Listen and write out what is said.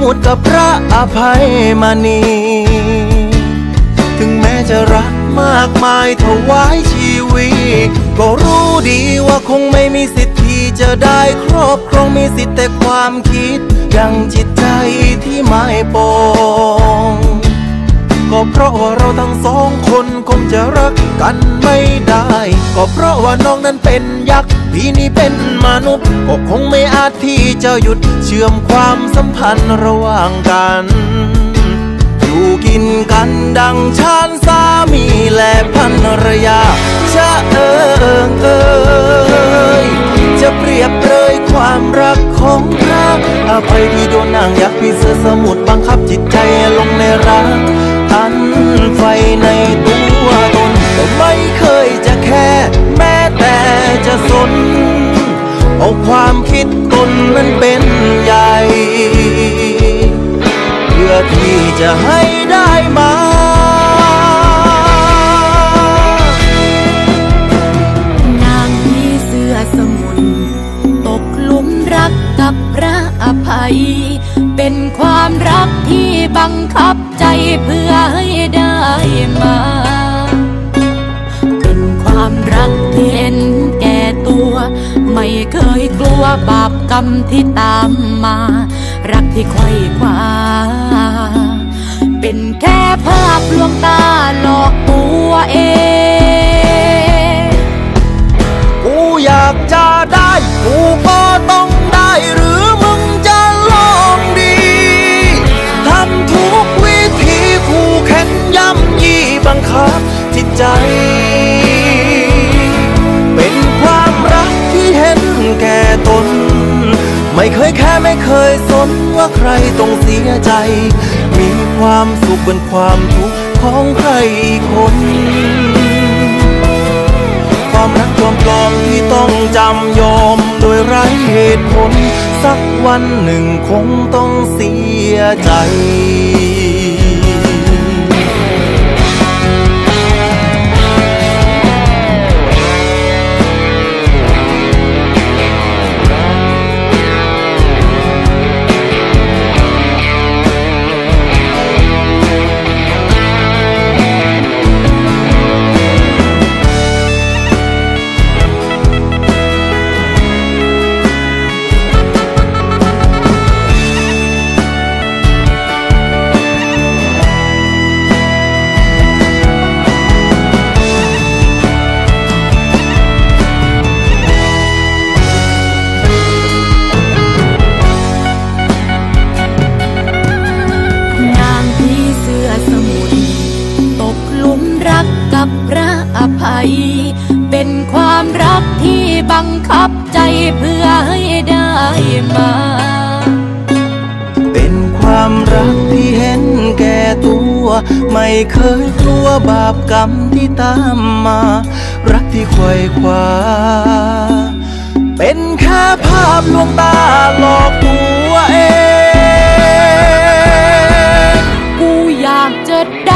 มุทรกับพระอภัยมณีถึงแม้จะรักมากมายถวายชีวิตก็รู้ดีว่าคงไม่มีสิทธิ์ที่จะได้ครอบครองมีสิทธิ์แต่ความคิดยังจิตใจที่ไม่ปอง ก็เพราะว่าเราทั้งสองคนคงจะรักกันไม่ได้ ก็เพราะว่าน้องนั้นเป็นยักษ์พี่นี่เป็นมนุษย์ก็คงไม่อาจที่จะหยุดเชื่อมความสัมพันธ์ระหว่างกัน อยู่กินกันดังชานสามีและภรรยาจะเอิงเอย ที่จะให้ได้มานางผีเสื้อสมุน ตกหลุมรักกับพระอภัย เป็นความรักที่บังคับใจเพื่อให้ได้มา เป็นความรักที่เห็นแก่ตัว ไม่เคยกลัวบาปกรรมที่ตามมา รักที่ไขว้คว้า เป็นแค่ภาพลวงตาหลอกตัวเอง กูอยากจะได้ กูก็ต้องได้หรือมึงจะลองดีทำทุกวิธีกูแค้นย่ำยี่บังคับจิตใจ เป็นความรักที่เห็นแก่ตน ไม่เคยแค่ไม่เคยสนว่าใครต้องเสียใจ มีความสุขบนความทุกข์ของใครคน ความรักจอมปลอมที่ต้องจำยอมโดยไร้เหตุผล สักวันหนึ่งคงต้องเสียใจ เป็นความรักที่บังคับใจเพื่อให้ได้มา เป็นความรักที่เห็นแก่ตัว ไม่เคยกลัวบาปกรรมที่ตามมา รักที่ควยควาเป็นแค่ภาพลวงตาหลอกตัวเอง กูอยากจะได้